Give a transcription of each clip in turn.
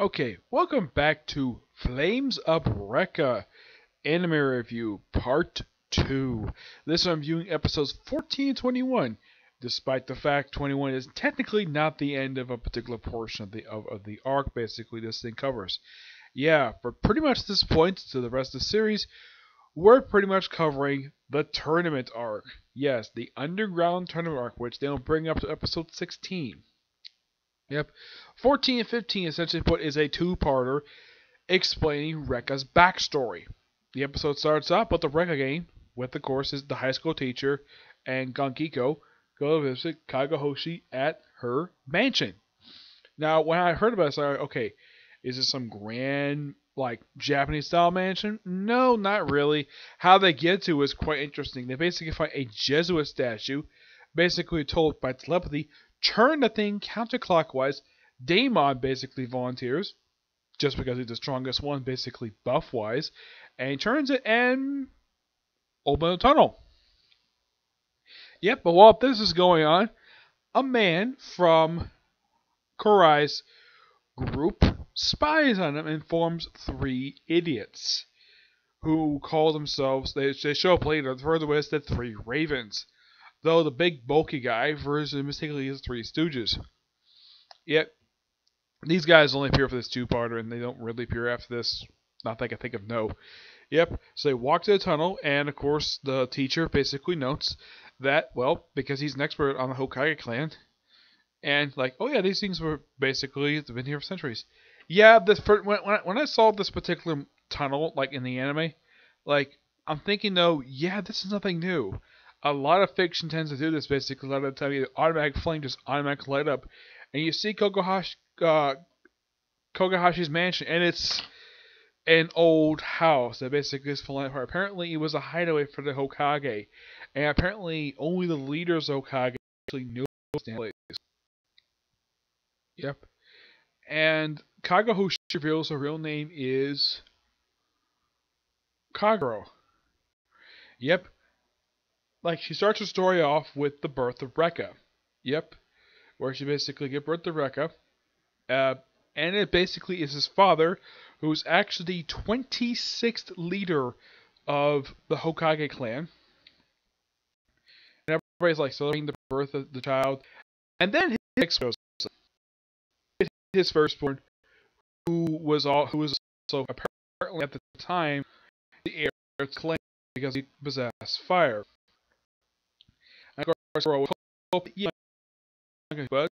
Okay, welcome back to Flames of Recca Anime Review Part 2. This I'm viewing episodes 14 and 21, despite the fact 21 is technically not the end of a particular portion of the of, of the arc basically this thing covers. Yeah, for pretty much this point to the rest of the series, we're pretty much covering the tournament arc. Yes, the underground tournament arc, which they'll bring up to episode 16. Yep. 14 and 15 essentially put is a two-parter explaining Recca's backstory. The episode starts off with the Recca game, with of course is the high school teacher and Gankiko go visit Kagehoshi at her mansion. Now, when I heard about this, I was like, okay, is this some grand like Japanese style mansion? No, not really. How they get to is quite interesting. They basically find a Jesuit statue, basically told by telepathy turn the thing counterclockwise. Daemon basically volunteers, just because he's the strongest one, basically buff wise, and he turns it and open a tunnel. Yep, but while this is going on, a man from Kurai's group spies on him and forms three idiots who call themselves, they, they show up later, further as the Three Ravens though the big bulky guy versus mistakenly his Three Stooges. Yet, these guys only appear for this two-parter, and they don't really appear after this. Not that I can think of no. Yep, so they walk to the tunnel, and of course the teacher basically notes that, well, because he's an expert on the Hokage clan, and like, oh yeah, these things were basically been here for centuries. Yeah, this when when I, when I saw this particular tunnel, like in the anime, like I'm thinking though, yeah, this is nothing new a lot of fiction tends to do this basically. A lot of the time, the automatic flame just automatically light up, and you see Kagehoshi, uh, Kagehoshi's mansion, and it's an old house that basically is falling apart. Apparently, it was a hideaway for the Hokage, and apparently, only the leaders of Hokage actually knew this place. Yep. And Kagehoshi reveals her real name is Kagero. Yep, like she starts her story off with the birth of Recca. Yep, where she basically gives birth to Recca, uh, and it basically is his father, who's actually the 26th leader of the Hokage clan. And everybody's like celebrating the birth of the child, and then his next goes his firstborn, who was all who was also apparently at the time the heir to the clan because he possessed fire course, hope, yeah, but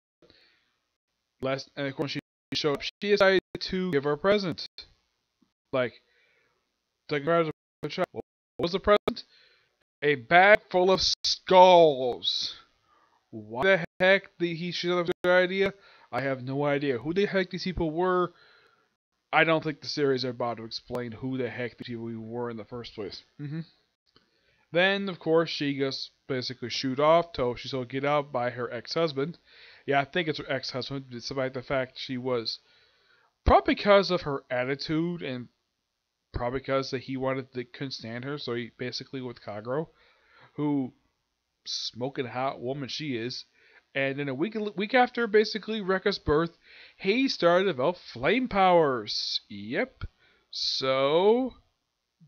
last, and of course, she showed up. She decided to give her a present, like, to. What was the present? A bag full of skulls. Why the heck did he should have the idea? I have no idea. Who the heck these people were? I don't think the series are about to explain who the heck these people were in the first place. Mm-hmm. Then, of course, she gets basically shoot off till she's told get out by her ex-husband. Yeah, I think it's her ex-husband, despite the fact she was probably because of her attitude and probably because that he wanted to couldn't stand her, so he basically with Kagero, who smoking hot woman she is. And then a week week after basically Recca's birth, he started to develop flame powers. Yep. So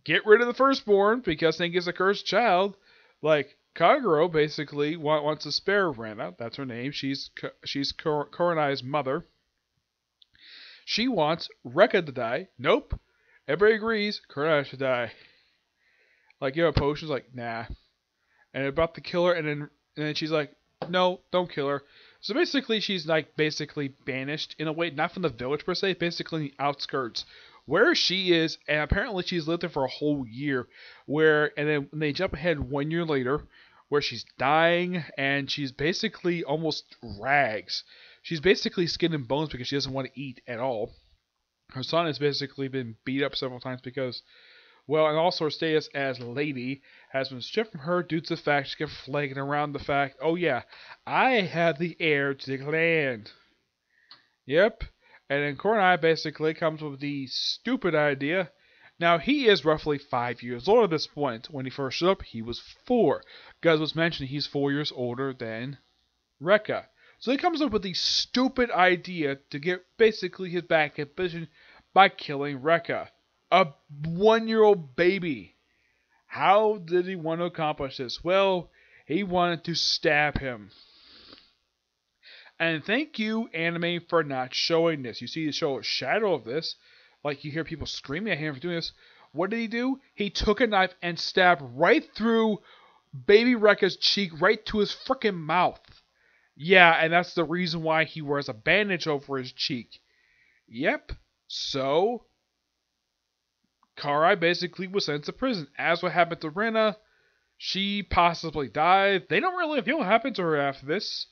get rid of the firstborn because think it's a cursed child. Like Kagero basically wants to spare Rena. That's her name. She's she's Kurenai's mother. She wants Recca to die. Nope. Everybody agrees Kurenai should die. Like you know, potions like nah, and about to kill her, and then and then she's like, no, don't kill her. So basically, she's like basically banished in a way, not from the village per se, basically the outskirts, where she is, and apparently she's lived there for a whole year. Where and then they jump ahead one year later, where she's dying and she's basically almost rags. She's basically skin and bones because she doesn't want to eat at all. Her son has basically been beat up several times because, well, and also her status as lady has been stripped from her due to the fact she kept flagging around the fact, oh yeah, I have the heir to the land. Yep, and then Kurenai basically comes with the stupid idea. Now, he is roughly five years old at this point. When he first showed up, he was four. Guys was mentioned he's four years older than Recca. So he comes up with the stupid idea to get basically his back in position by killing Recca, a one year old baby. How did he want to accomplish this? Well, he wanted to stab him. And thank you, anime, for not showing this. You see the show a shadow of this. Like you hear people screaming at him for doing this. What did he do? He took a knife and stabbed right through Baby Recca's cheek, right to his freaking mouth. Yeah, and that's the reason why he wears a bandage over his cheek. Yep. So, Karai basically was sent to prison. As what happened to Rena, she possibly died. They don't really reveal what happened to her after this.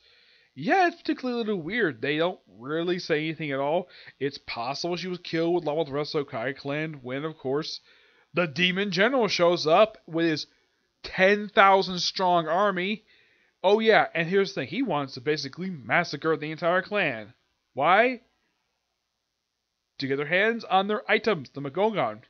Yeah, it's particularly a little weird. They don't really say anything at all. It's possible she was killed along with the rest of Kai clan when, of course, the Demon General shows up with his 10,000 strong army. Oh, yeah, and here's the thing he wants to basically massacre the entire clan. Why? To get their hands on their items, the Magogon.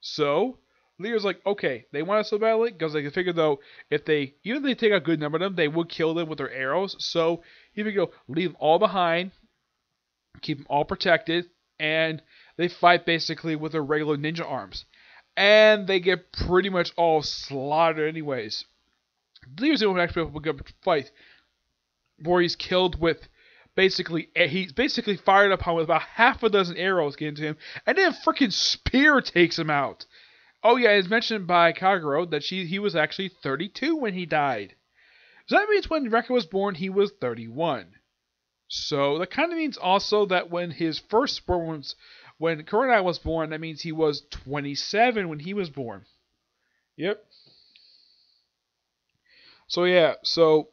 So, Lear's like, okay, they want us so badly because they can figure though if they even if they take a good number of them, they would kill them with their arrows. So he would go leave them all behind, keep them all protected, and they fight basically with their regular ninja arms, and they get pretty much all slaughtered anyways. Lear's the only actually able to fight where he's killed with basically eh, he's basically fired upon with about half a dozen arrows getting to him, and then a freaking spear takes him out. Oh yeah, it's mentioned by Kagero that she he was actually 32 when he died. So that means when Recca was born, he was 31. So that kind of means also that when his first born was, when Kurenai was born, that means he was 27 when he was born. Yep. So yeah, so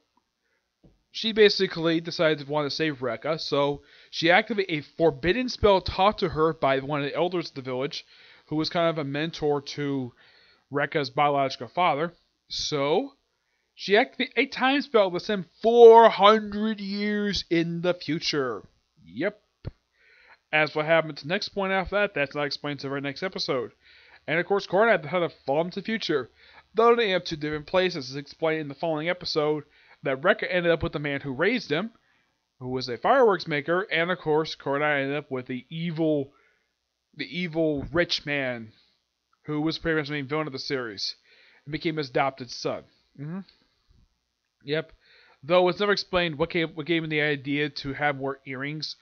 she basically decided to want to save Recca, so she activated a forbidden spell taught to her by one of the elders of the village, who was kind of a mentor to Recca's biological father. So, she activated a time spell to send 400 years in the future. Yep. As what happens next point after that, that's not explained to our next episode. And of course, Coronat had to fall into the future. Though they have two different places, as explained in the following episode, that Recca ended up with the man who raised him, who was a fireworks maker, and of course, Coronat ended up with the evil the evil rich man who was pretty much the main villain of the series and became his adopted son. Mm-hmm. Yep. Though it's never explained what gave, what gave him the idea to have more earrings.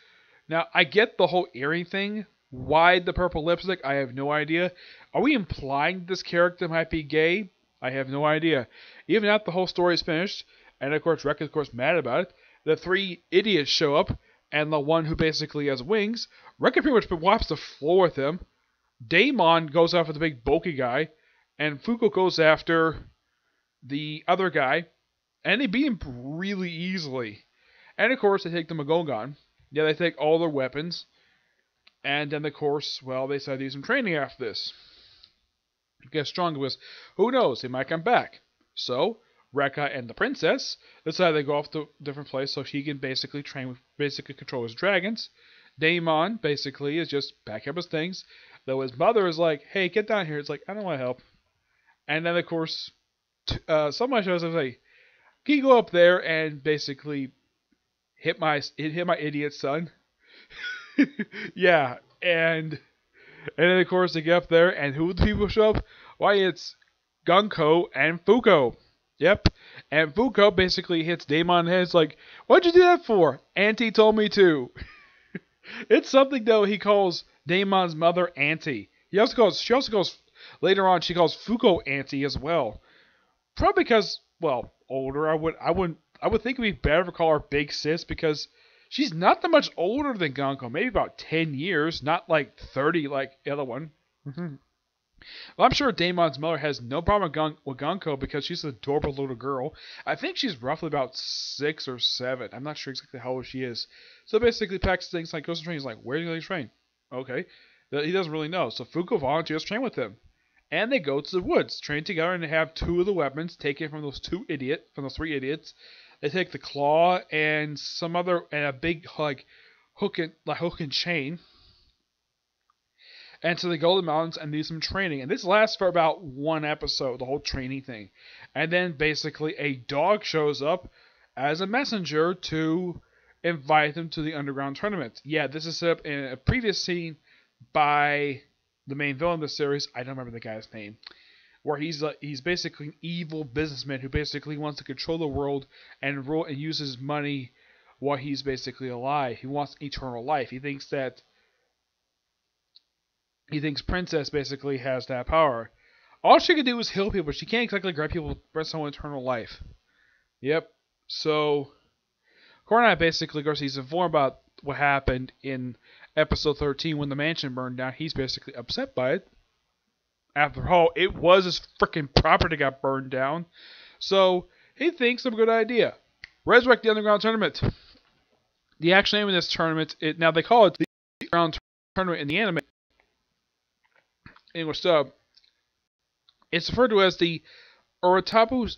Now, I get the whole earring thing. Why the purple lipstick? I have no idea. Are we implying this character might be gay? I have no idea. Even after the whole story is finished, and of course Recca is of course mad about it, the three idiots show up and the one who basically has wings. Recca pretty much wipes the floor with him. Daemon goes after the big bulky guy, and Fuko goes after the other guy, and they beat him really easily. And of course, they take the Magogon. Yeah, they take all their weapons, and then of course, well, they decided to do some training after this. Get stronger with, who knows, they might come back. So Recca and the princess decide they go off to a different place so he can basically train, basically control his dragons. Daemon basically is just back up his things, though his mother is like, "Hey, get down here." It's like I don't want to help. And then of course, t- uh, someone shows up and say, "Can go up there and basically hit my hit my idiot son?" yeah, and and then of course they get up there, and who the people show up? Why, it's Gunko and Fuko. Yep. And Fuko basically hits Daemon head. It's like, what'd you do that for? Auntie told me to. it's something though he calls Damon's mother Auntie. He also calls she also calls later on she calls Fuko Auntie as well. Probably because well, older. I would I wouldn't I would think it'd be better to call her Big Sis because she's not that much older than Gunko, maybe about ten years, not like thirty like the other one. Mm-hmm. Well, I'm sure Damon's mother has no problem with, Gun- with Gunko because she's an adorable little girl. I think she's roughly about six or seven. I'm not sure exactly how old she is. So basically, Pax things like goes to train. He's like, "Where are you to train?" Okay, he doesn't really know. So Fuko volunteers to train with him, and they go to the woods, train together, and have two of the weapons taken from those two idiot, from those three idiots. They take the claw and some other and a big like hook and like hook and chain and so they go to the mountains and do some training. And this lasts for about one episode, the whole training thing. And then basically a dog shows up as a messenger to invite them to the underground tournament. Yeah, this is set up in a previous scene by the main villain of the series. I don't remember the guy's name. Where he's uh, he's basically an evil businessman who basically wants to control the world and rule and uses money while he's basically alive. He wants eternal life. He thinks that he thinks Princess basically has that power. All she can do is heal people. She can't exactly grab people for someone eternal life. Yep. So Coronite basically, course, he's informed about what happened in episode 13 when the mansion burned down. He's basically upset by it. After all, it was his freaking property got burned down. So he thinks of a good idea. Resurrect the Underground Tournament. The actual name of this tournament, it, now they call it the Underground Tournament in the anime English dub. It's referred to as the Uratapu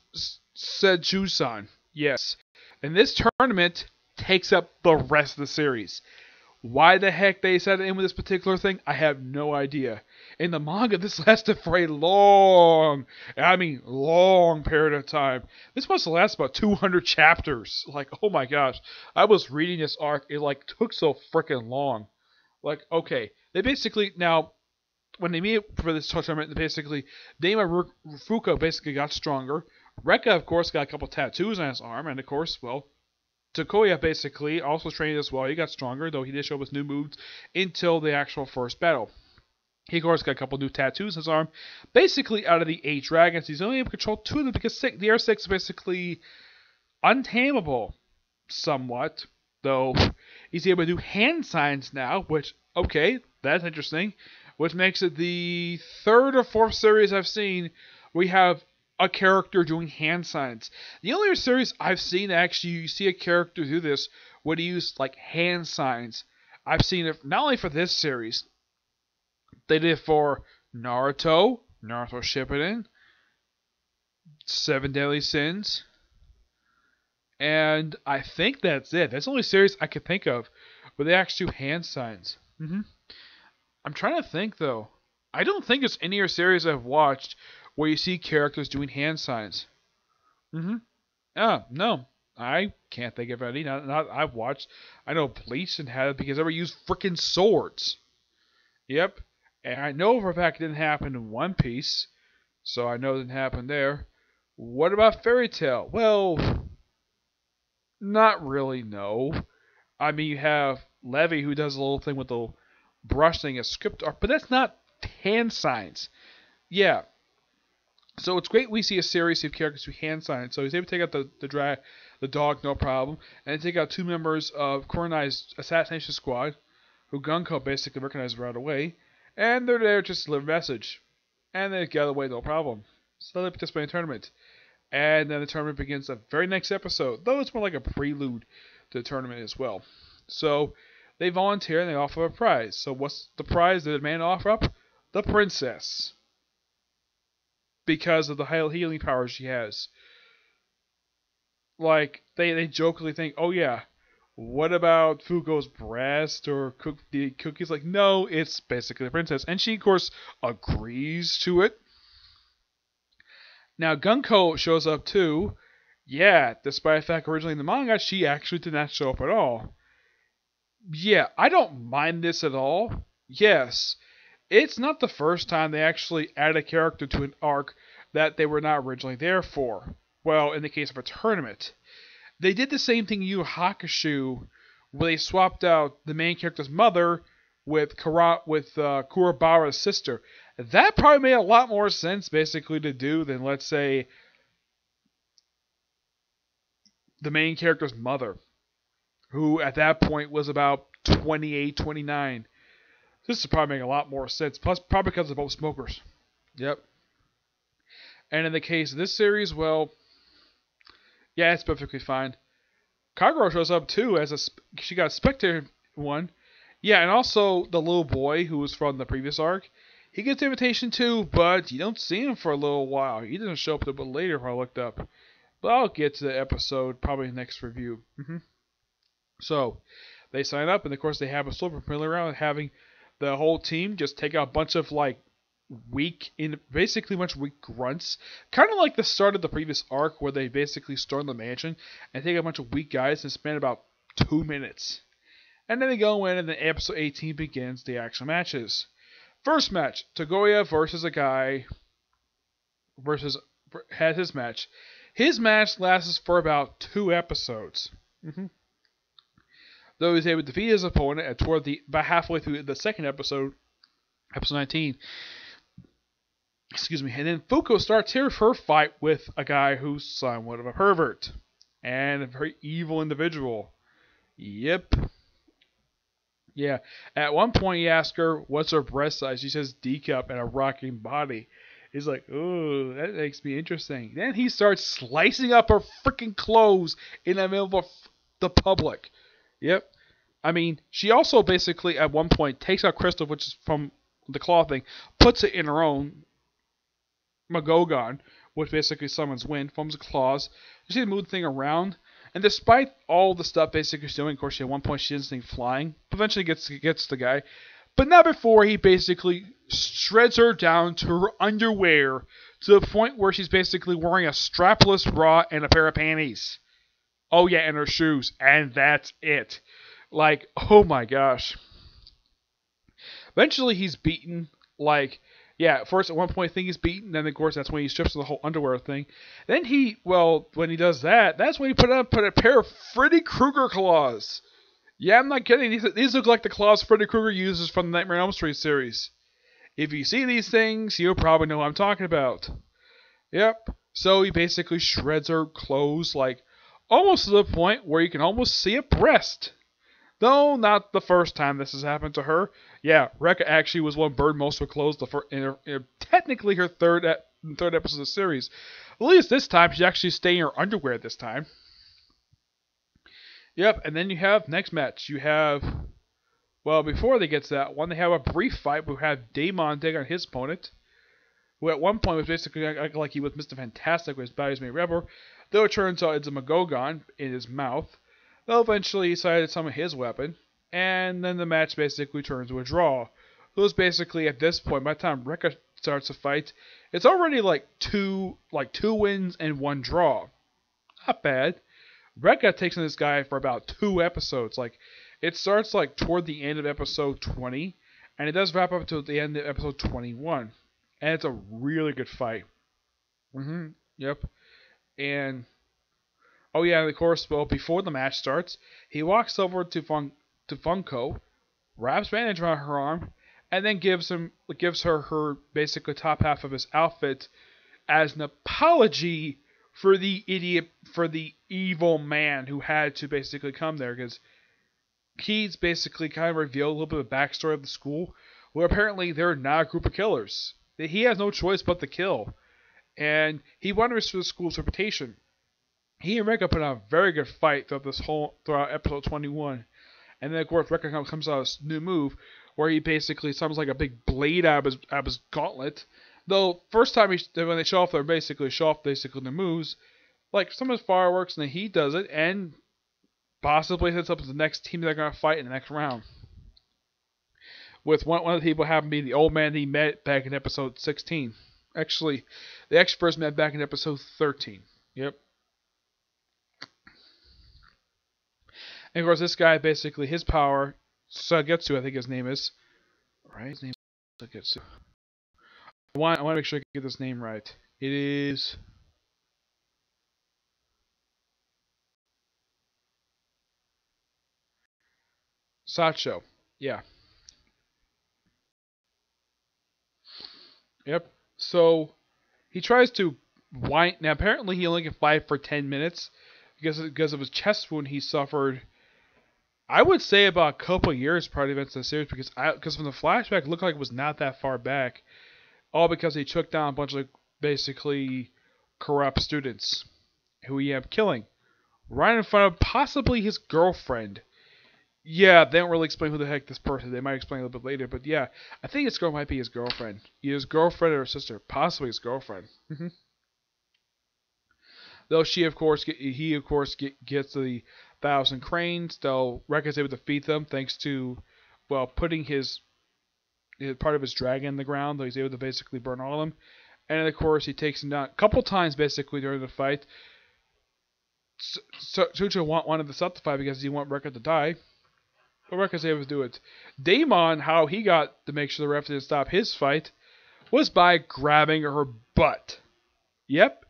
Sejusan. Yes. And this tournament takes up the rest of the series. Why the heck they set it in with this particular thing, I have no idea. In the manga, this lasted for a long, I mean, long period of time. This must lasted about 200 chapters. Like, oh my gosh. I was reading this arc, it like took so freaking long. Like, okay, they basically, now, when they meet for this tournament, they basically, Dama Fuka basically got stronger. Recca, of course, got a couple tattoos on his arm, and of course, well, Takuya basically also trained as well. He got stronger, though he did show us new moves until the actual first battle. He, of course, got a couple new tattoos on his arm. Basically, out of the eight dragons, he's only able to control two of them because six, the R6 is basically untamable, somewhat. Though he's able to do hand signs now, which, okay, that's interesting. Which makes it the third or fourth series I've seen we have a character doing hand signs. The only other series I've seen actually you see a character do this would use like hand signs. I've seen it not only for this series, they did it for Naruto, Naruto Shippuden, Seven Deadly Sins, and I think that's it. That's the only series I could think of where they actually do hand signs. Mm-hmm. I'm trying to think though. I don't think there's any other series I've watched where you see characters doing hand signs. Mm-hmm. Ah, no. I can't think of any. Not, not I've watched. I know Bleach and had it because they ever used freaking swords. Yep. And I know for a fact it didn't happen in One Piece. So I know it didn't happen there. What about Fairy Tail? Well, not really, no. I mean, you have Levy who does a little thing with the brush thing as script art, but that's not hand signs. Yeah, so it's great we see a series of characters who hand sign. So he's able to take out the the drag, the dog, no problem, and take out two members of Kurenai's assassination squad, who Gunko basically recognizes right away, and they're there just to deliver a message, and they get away no problem. So they participate in the tournament, and then the tournament begins the very next episode. Though it's more like a prelude to the tournament as well. So they volunteer and they offer a prize. So what's the prize that the man offer up? The princess because of the healing powers she has. Like they they jokingly think, oh yeah, what about Fuko's breast or cook the cookies? Like no, it's basically the princess, and she of course agrees to it. Now Gunko shows up too. Yeah, despite the fact originally in the manga she actually did not show up at all. Yeah, I don't mind this at all. Yes, it's not the first time they actually add a character to an arc that they were not originally there for. Well, in the case of a tournament. They did the same thing in Yu Hakusho, where they swapped out the main character's mother with Kara, with uh, Kuwabara's sister. That probably made a lot more sense, basically, to do than, let's say, the main character's mother, who at that point was about 28, 29. This is probably making a lot more sense. Plus, probably because they're both smokers. Yep. And in the case of this series, well, yeah, it's perfectly fine. Kagero shows up too as a she got a spectator one. Yeah, and also the little boy who was from the previous arc. He gets the invitation too, but you don't see him for a little while. He doesn't show up a bit later when I looked up. But I'll get to the episode probably next review. Mm-hmm. So they sign up, and of course they have a super premiere around having the whole team just take out a bunch of like weak in basically much weak grunts, kind of like the start of the previous arc where they basically storm the mansion and take a bunch of weak guys and spend about two minutes. And then they go in, and then episode 18 begins the actual matches. First match Tagoya versus a guy versus has his match. His match lasts for about two episodes. Mm-hmm. Though he's able to defeat his opponent at toward the about halfway through the second episode, episode 19. Excuse me. And then Fuko starts here her fight with a guy who's somewhat of a pervert and a very evil individual. Yep. Yeah. At one point, he asks her, What's her breast size? She says D cup and a rocking body. He's like, Oh, that makes me interesting. Then he starts slicing up her freaking clothes in the middle of the public. Yep. I mean, she also basically, at one point, takes out Crystal, which is from the claw thing, puts it in her own Magogon, which basically summons wind, forms the claws. You see the the thing around, and despite all the stuff basically she's doing, of course, she at one point she doesn't think flying, eventually gets gets the guy. But not before he basically shreds her down to her underwear to the point where she's basically wearing a strapless bra and a pair of panties. Oh yeah, and her shoes, and that's it. Like, oh my gosh. Eventually he's beaten. Like, yeah, first at one point thing he's beaten, then of course that's when he strips the whole underwear thing. Then he, well, when he does that, that's when he put on put a pair of Freddy Krueger claws. Yeah, I'm not kidding. These, these look like the claws Freddy Krueger uses from the Nightmare on Elm Street series. If you see these things, you'll probably know what I'm talking about. Yep. So he basically shreds her clothes like almost to the point where you can almost see a breast. Though not the first time this has happened to her. Yeah, Recca actually was one burned most her clothes the first, in her, in technically her third third episode of the series. At least this time she's actually staying in her underwear this time. Yep, and then you have next match. You have well before they get to that one, they have a brief fight. We have Damon take on his opponent, who at one point was basically like he was Mr. Fantastic with his body's made rubber. Though it turns out it's a Magogon in his mouth. They'll eventually decide to summon his weapon, and then the match basically turns to a draw. So it's basically at this point, by the time Recca starts to fight, it's already like two like two wins and one draw. Not bad. Recca takes on this guy for about two episodes. Like it starts like toward the end of episode 20, and it does wrap up to the end of episode 21, and it's a really good fight. Mhm. Yep. And Oh yeah, of course. Well, before the match starts, he walks over to Fun to Funko, wraps bandage around her arm, and then gives him gives her her basically top half of his outfit as an apology for the idiot for the evil man who had to basically come there because he's basically kind of revealed a little bit of backstory of the school where apparently they're not a group of killers. He has no choice but to kill. And he for the school's reputation he and Recca put on a very good fight throughout this whole throughout episode 21. And then of course Recca comes out with a new move where he basically summons like a big blade out of his, out of his gauntlet. Though first time he, when they show off their basically show off basically the moves, like some of his fireworks, and then he does it and possibly sets up the next team they're gonna fight in the next round. With one one of the people having to be the old man he met back in episode 16. Actually, the experts met back in episode 13. Yep. And of course, this guy basically his power, Sagetsu, I think his name is, right? His name is Sagetsu. I want I want to make sure I get this name right. It is. Sacho. Yeah. Yep. So he tries to wind. Now apparently he only can fight for ten minutes because because of his chest wound he suffered I would say about a couple years prior to events of the series because I because from the flashback looked like it was not that far back, all because he took down a bunch of basically corrupt students who he ended up killing right in front of possibly his girlfriend. Yeah, they don't really explain who the heck this person. Is. They might explain a little bit later, but yeah, I think his girl might be his girlfriend. Either his girlfriend or his sister, possibly his girlfriend. Mm-hmm. Though she, of course, get, he of course get, gets the thousand cranes. They'll Recca's able to defeat them thanks to, well, putting his, his part of his dragon in the ground. Though he's able to basically burn all of them. And of course, he takes him down a couple times basically during the fight. Su- Sucho want, wanted to stop the fight because he wanted Recca to die. Recca's able to do it. Damon, how he got to make sure the ref didn't stop his fight was by grabbing her butt. Yep.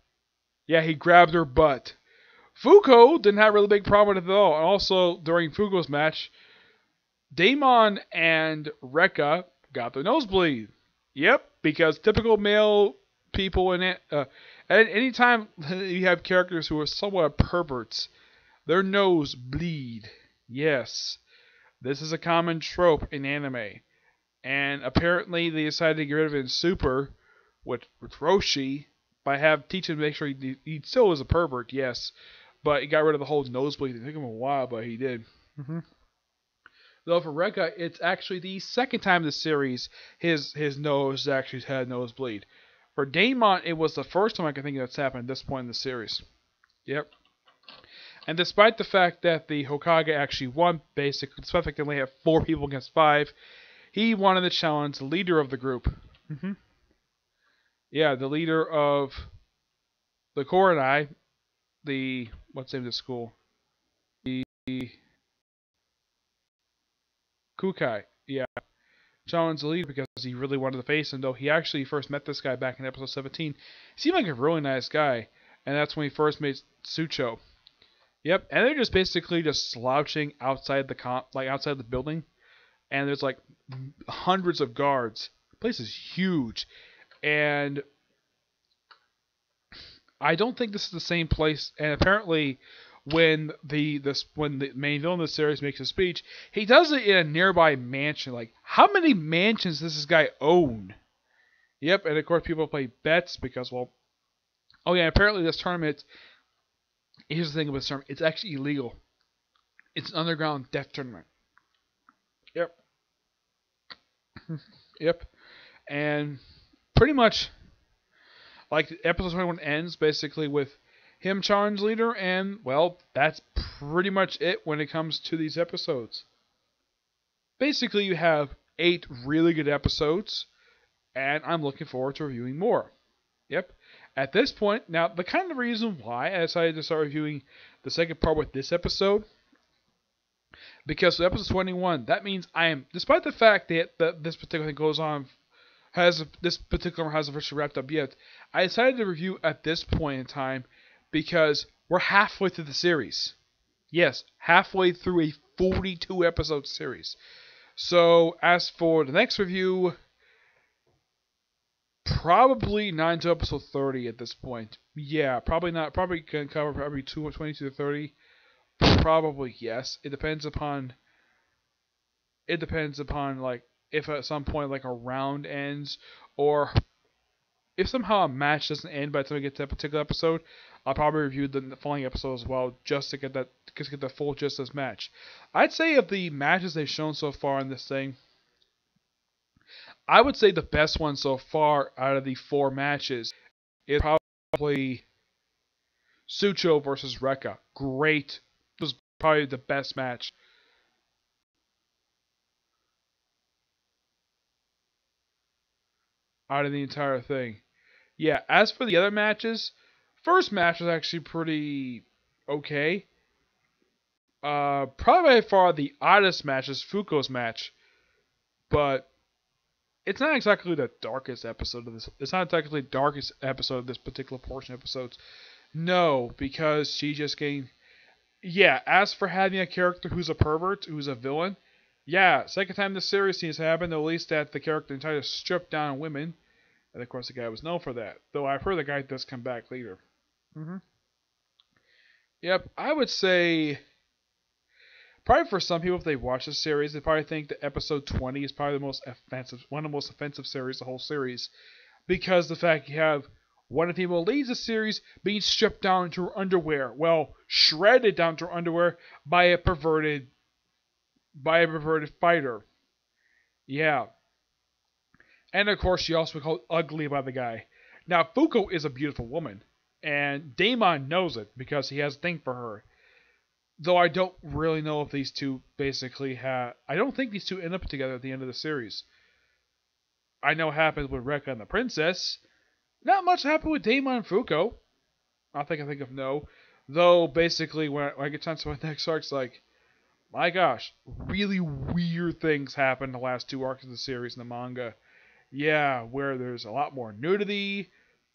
Yeah, he grabbed her butt. Fuko didn't have a really big problem with it at all. And also, during Fuko's match, Damon and Recca got the nosebleed. Yep, because typical male people in it, uh, at any time you have characters who are somewhat perverts, their nose bleed. Yes, this is a common trope in anime, and apparently they decided to get rid of it in Super with, with Roshi by have teach him to make sure he, he still is a pervert. Yes, but he got rid of the whole nosebleed. It took him a while, but he did. Mm-hmm. Though for Recca, it's actually the second time in the series his his nose actually had a nosebleed. For Damon, it was the first time I can think that's happened at this point in the series. Yep. And despite the fact that the Hokage actually won, basically, despite the fact they only have four people against five, he wanted to challenge the leader of the group. Mm-hmm. Yeah, the leader of the Kurenai, the what's the name of the school? The Kukai. Yeah. Challenged the leader because he really wanted to face him, though he actually first met this guy back in episode 17. He seemed like a really nice guy, and that's when he first met Sucho. Yep, and they're just basically just slouching outside the comp, like outside the building, and there's like hundreds of guards. The place is huge, and I don't think this is the same place. And apparently, when the this when the main villain of the series makes a speech, he does it in a nearby mansion. Like, how many mansions does this guy own? Yep, and of course people play bets because well, oh yeah, apparently this tournament. Here's the thing about tournament: it's actually illegal. It's an underground death tournament. Yep. yep. And pretty much, like episode 21 ends basically with him challenge leader, and well, that's pretty much it when it comes to these episodes. Basically, you have eight really good episodes, and I'm looking forward to reviewing more. Yep. At this point, now the kind of reason why I decided to start reviewing the second part with this episode, because episode 21, that means I am, despite the fact that, that this particular thing goes on, has this particular hasn't officially wrapped up yet, I decided to review at this point in time because we're halfway through the series. Yes, halfway through a 42 episode series. So, as for the next review, probably 9 to episode 30 at this point. Yeah, probably not. Probably can cover probably 2, 22 to 30. Probably yes. It depends upon. It depends upon like if at some point like a round ends or if somehow a match doesn't end by the time we get to a particular episode, I'll probably review the following episode as well, just to get that, just to get the full this match. I'd say of the matches they've shown so far in this thing, I would say the best one so far out of the four matches is probably Sucho versus Recca. Great. This was probably the best match. Out of the entire thing. Yeah, as for the other matches, first match was actually pretty okay. Uh, probably by far the oddest match is Fuko's match, but it's not exactly the darkest episode of this. It's not exactly the darkest episode of this particular portion of episodes. No, because she just getting. Yeah, as for having a character who's a pervert, who's a villain, yeah, second time this series has happened, at least that the character entirely stripped down women and of course, the guy was known for that. Though I've heard the guy does come back later. Mm-hmm. Yep, I would say. Probably for some people, if they watch the series, they probably think that episode 20 is probably the most offensive, one of the most offensive series, the whole series, because the fact you have one of the people leads the series being stripped down to her underwear, well, shredded down to her underwear by a perverted, by a perverted fighter. Yeah, and of course, she also called ugly by the guy. Now, Fuko is a beautiful woman, and Damon knows it because he has a thing for her. Though I don't really know if these two basically have. I don't think these two end up together at the end of the series. I know happens with Recca and the princess. Not much happened with Damon and Fuko. I think I think of no. Though basically, when I, when I get time to my next arc, it's like, my gosh, really weird things happen the last two arcs of the series in the manga. Yeah, where there's a lot more nudity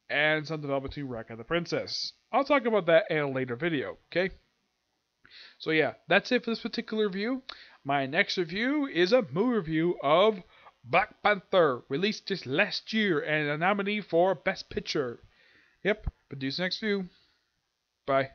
and some development between Recca and the princess. I'll talk about that in a later video, okay? So yeah, that's it for this particular review. My next review is a movie review of Black Panther, released just last year and a nominee for Best Picture. Yep, but do next review. Bye.